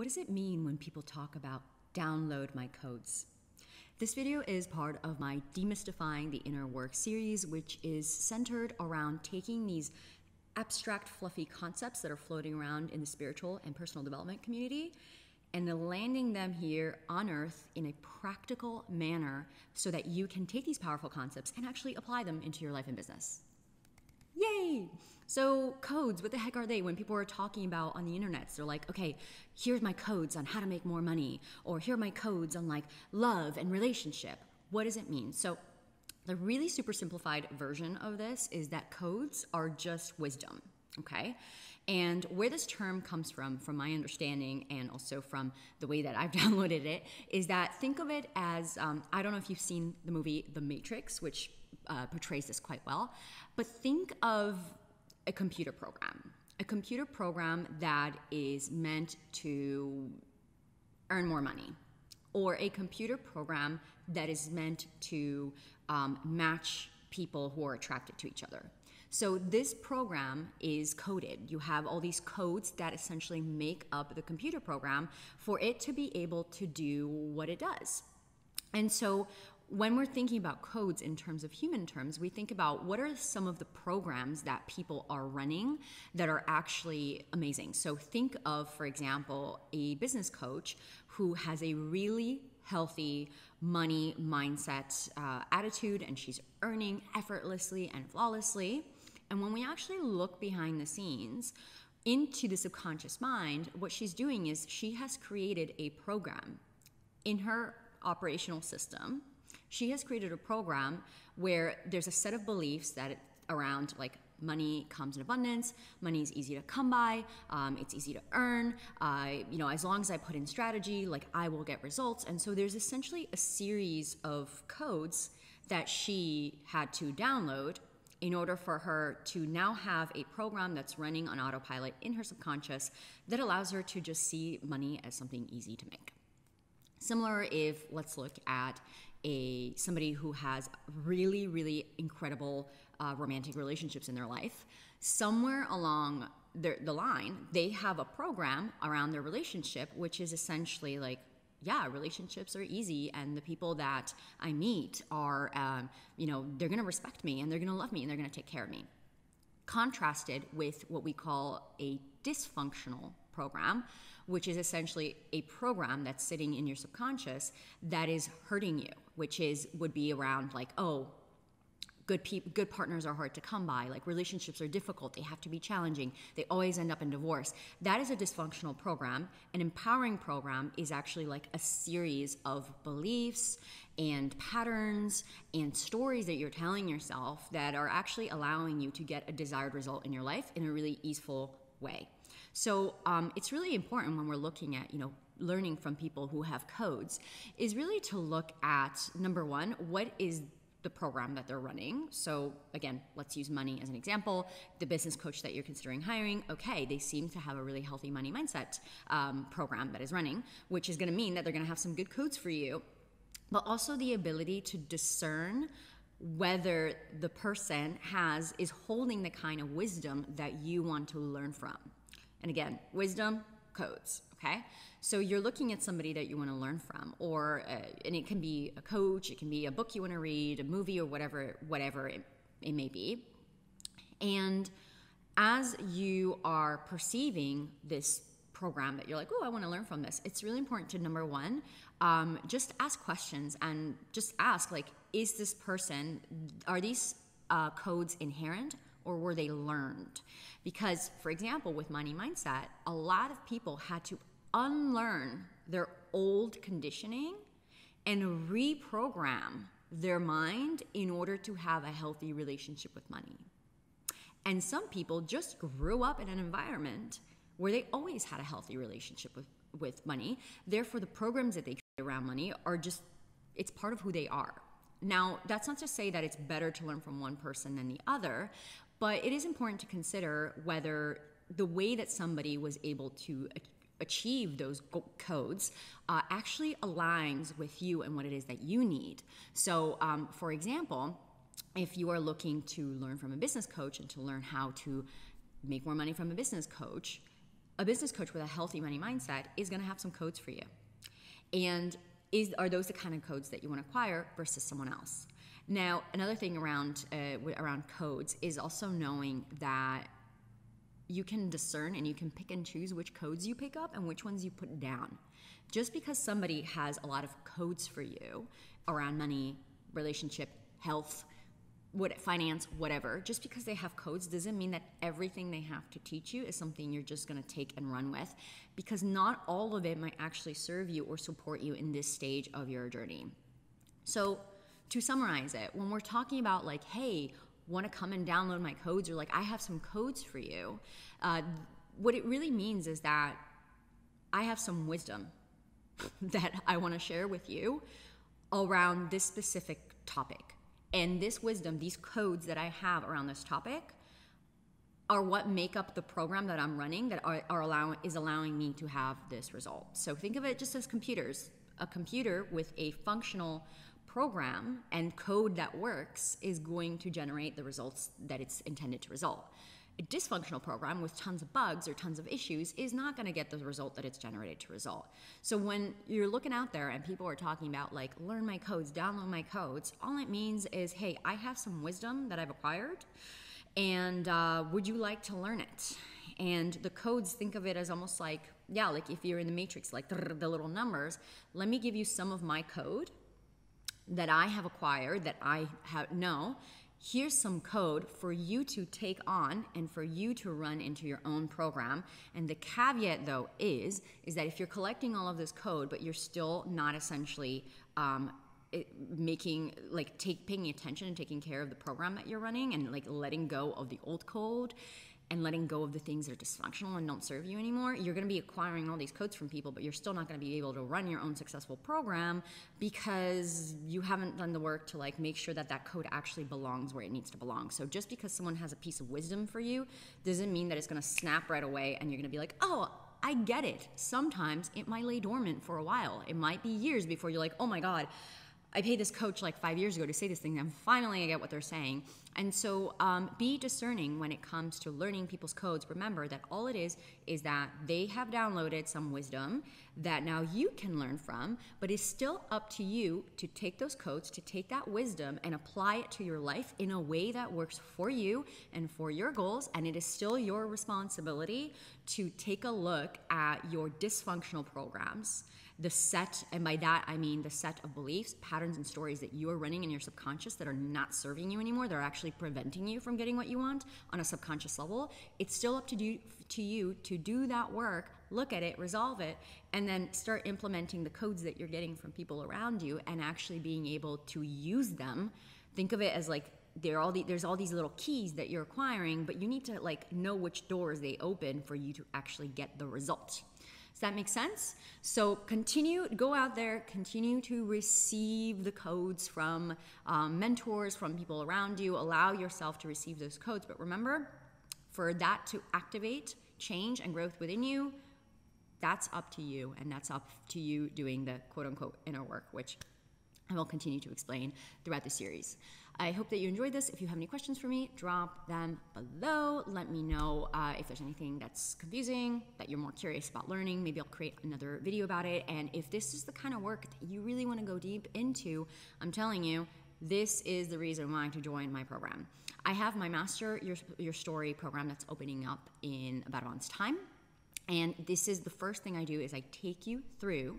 what does it mean when people talk about download my codes? This video is part of my Demystifying the Inner Work series, which is centered around taking these abstract, fluffy concepts that are floating around in the spiritual and personal development community and landing them here on earth in a practical manner so that you can take these powerful concepts and actually apply them into your life and business. Yay! So, codes, what the heck are they? When people are talking about on the internet, they're like, okay, here's my codes on how to make more money, or here are my codes on like love and relationship. What does it mean? So, the really super simplified version of this is that codes are just wisdom, okay? And where this term comes from, from my understanding and also from the way that I've downloaded it, is that think of it as um, I don't know if you've seen the movie The Matrix, which uh, portrays this quite well, but think of a computer program. A computer program that is meant to earn more money, or a computer program that is meant to um, match people who are attracted to each other. So this program is coded. You have all these codes that essentially make up the computer program for it to be able to do what it does. And so when we're thinking about codes in terms of human terms, we think about what are some of the programs that people are running that are actually amazing. So think of, for example, a business coach who has a really healthy money mindset uh, attitude and she's earning effortlessly and flawlessly. And when we actually look behind the scenes, into the subconscious mind, what she's doing is she has created a program in her operational system she has created a program where there's a set of beliefs that it, around like money comes in abundance money is easy to come by um, it's easy to earn uh, you know as long as i put in strategy like i will get results. And so there's essentially a series of codes that she had to download in order for her to now have a program that's running on autopilot in her subconscious that allows her to just see money as something easy to make. Similar if let's look at a somebody who has really really incredible uh, romantic relationships in their life. Somewhere along the, the line they have a program around their relationship which is essentially like yeah relationships are easy and the people that i meet are um, you know they're going to respect me and they're going to love me and they're going to take care of me. Contrasted with what we call a dysfunctional program which is essentially a program that's sitting in your subconscious that is hurting you, which is would be around like, oh, good people good partners are hard to come by like relationships are difficult they have to be challenging they always end up in divorce. That is a dysfunctional program. An empowering program is actually like a series of beliefs and patterns and stories that you're telling yourself that are actually allowing you to get a desired result in your life in a really easeful way so um, it's really important when we're looking at, you know, learning from people who have codes is really to look at number one, what is the program that they're running. So, again, let's use money as an example. The business coach that you're considering hiring, okay, they seem to have a really healthy money mindset um, program that is running, which is going to mean that they're going to have some good codes for you, but also the ability to discern whether the person has is holding the kind of wisdom that you want to learn from. And again, wisdom, codes, okay? So you're looking at somebody that you want to learn from, or uh, and it can be a coach, it can be a book you want to read, a movie, or whatever, whatever it, it may be. And as you are perceiving this program that you're like, oh, I want to learn from this, it's really important to number one, um, just ask questions and just ask, like, is this person, are these uh, codes inherent or were they learned? Because, for example, with money mindset, a lot of people had to unlearn their old conditioning and reprogram their mind in order to have a healthy relationship with money. And some people just grew up in an environment where they always had a healthy relationship with, with money. Therefore, the programs that they create around money are just, it's part of who they are. Now, that's not to say that it's better to learn from one person than the other, but it is important to consider whether the way that somebody was able to achieve those codes uh, actually aligns with you and what it is that you need. So, um, for example, if you are looking to learn from a business coach and to learn how to make more money from a business coach, a business coach with a healthy money mindset is going to have some codes for you. And is are those the kind of codes that you want to acquire versus someone else? Now, another thing around uh, around codes is also knowing that you can discern and you can pick and choose which codes you pick up and which ones you put down. Just because somebody has a lot of codes for you around money, relationship, health, what finance, whatever, just because they have codes doesn't mean that everything they have to teach you is something you're just going to take and run with because not all of it might actually serve you or support you in this stage of your journey. So, to summarize it, when we're talking about like, hey, want to come and download my codes or like I have some codes for you, uh, what it really means is that I have some wisdom that I want to share with you around this specific topic. And this wisdom, these codes that I have around this topic, are what make up the program that I'm running that are, are allowing is allowing me to have this result. So think of it just as computers. A computer with a functional program and code that works is going to generate the results that it's intended to result. A dysfunctional program with tons of bugs or tons of issues is not going to get the result that it's generated to result. So when you're looking out there and people are talking about like learn my codes, download my codes, all it means is hey, I have some wisdom that I've acquired, and uh, would you like to learn it? And the codes, think of it as almost like yeah, like if you're in the matrix, like the little numbers. Let me give you some of my code that I have acquired that I have know, here's some code for you to take on and for you to run into your own program. And the caveat though is is that if you're collecting all of this code but you're still not essentially um, it, making like take paying attention and taking care of the program that you're running and like letting go of the old code and letting go of the things that are dysfunctional and don't serve you anymore, you're going to be acquiring all these codes from people, but you're still not going to be able to run your own successful program because you haven't done the work to like make sure that that code actually belongs where it needs to belong. So just because someone has a piece of wisdom for you doesn't mean that it's going to snap right away and you're going to be like, "Oh, I get it. Sometimes it might lay dormant for a while. It might be years before you're like, "Oh my god, I paid this coach like five years ago to say this thing, and finally I get what they're saying. And so um, be discerning when it comes to learning people's codes. Remember that all it is is that they have downloaded some wisdom that now you can learn from, but it's still up to you to take those codes, to take that wisdom and apply it to your life in a way that works for you and for your goals. And it is still your responsibility to take a look at your dysfunctional programs the set, and by that I mean the set of beliefs, patterns, and stories that you are running in your subconscious that are not serving you anymore, they're actually preventing you from getting what you want on a subconscious level, it's still up to do to you to do that work, look at it, resolve it, and then start implementing the codes that you're getting from people around you and actually being able to use them. Think of it as like are all the, there's all these little keys that you're acquiring, but you need to like know which doors they open for you to actually get the result. Does that make sense? So continue, go out there, continue to receive the codes from um, mentors, from people around you. Allow yourself to receive those codes. But remember, for that to activate change and growth within you, that's up to you. And that's up to you doing the quote unquote inner work, which I will continue to explain throughout the series. I hope that you enjoyed this. If you have any questions for me, drop them below. Let me know uh, if there's anything that's confusing, that you're more curious about learning. Maybe I'll create another video about it. And if this is the kind of work that you really want to go deep into, I'm telling you, this is the reason why to join my program. I have my Master Your, Your Story program that's opening up in about a month's time. And this is the first thing I do is I take you through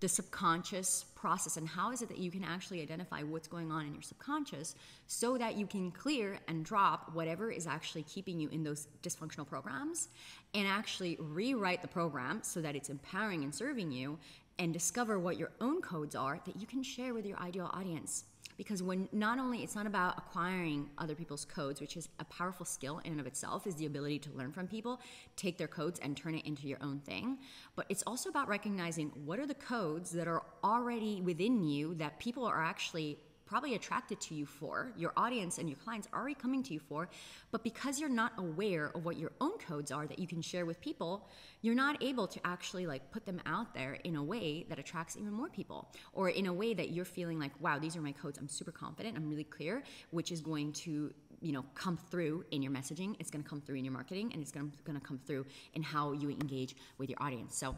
the subconscious process and how is it that you can actually identify what's going on in your subconscious so that you can clear and drop whatever is actually keeping you in those dysfunctional programs and actually rewrite the program so that it's empowering and serving you and discover what your own codes are that you can share with your ideal audience because when not only it's not about acquiring other people's codes which is a powerful skill in and of itself is the ability to learn from people take their codes and turn it into your own thing but it's also about recognizing what are the codes that are already within you that people are actually probably attracted to you for, your audience and your clients are already coming to you for, but because you're not aware of what your own codes are that you can share with people, you're not able to actually like put them out there in a way that attracts even more people or in a way that you're feeling like, wow, these are my codes. I'm super confident. I'm really clear, which is going to you know come through in your messaging it's going to come through in your marketing and it's going to come through in how you engage with your audience so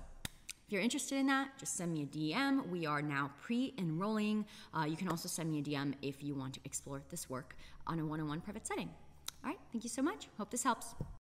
if you're interested in that, just send me a DM. We are now pre enrolling. Uh, you can also send me a DM if you want to explore this work on a one on one private setting. All right, thank you so much. Hope this helps.